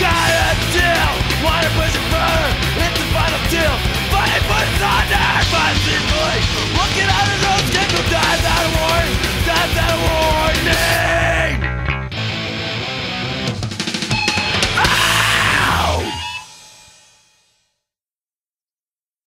use it? Got